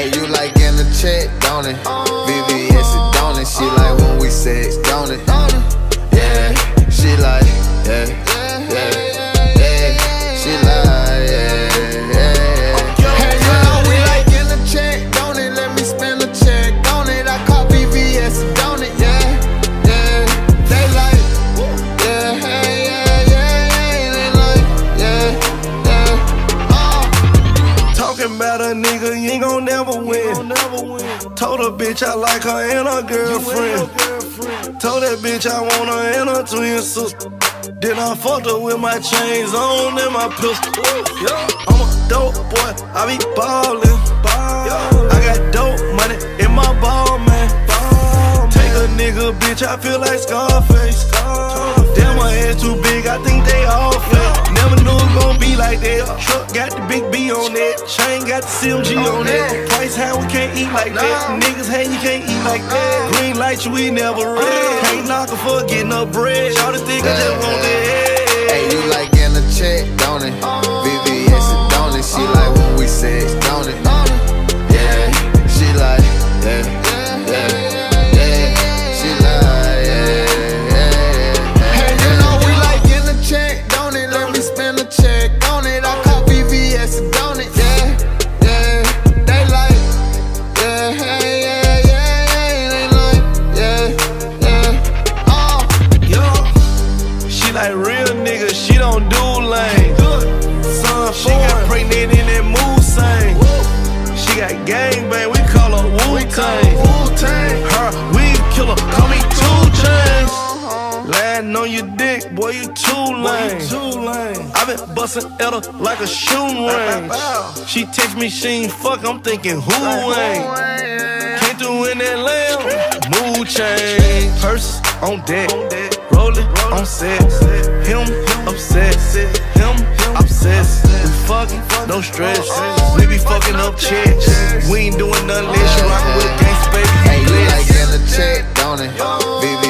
Hey, you like in the check, Told a bitch I like her and her girlfriend. Told that bitch I want her and her twin sister. Then I fucked her with my chains on and my pistol. I'm a dope boy, I be ballin'. I got dope money in my ball, man. Take a nigga, bitch, I feel like Scarface. Damn, my ass too big, I think they all flat. Never knew it gon' be like that. Truck got the big B on it. Chain got the CMG on it. Price how we can't eat like that. Niggas hate, you can't eat like that. Green lights, we never red. Can't knock her for getting up bread. Y'all think I just want that. Hey, you like in the check, don't it? Uh, like real nigga, she don't do lame. Son, she got pregnant in that mood sing. She got gang bang, we call her Wu Tang. Her weed killer, call me 2 Chainz. Uh-huh. Lying on your dick, boy, you too lame. I been bustin' at her like a shooting range. She text me, she ain't fuck, I'm thinking who ain't. Came through in that lamb, mood change. Purse on deck, rolling on set. Him obsessed, him obsessed. We fuckin', no stress. We be fucking up checks. We ain't doing nothing unless you rockin' with a gangsta baby. You hey, you like in the check, don't it? VV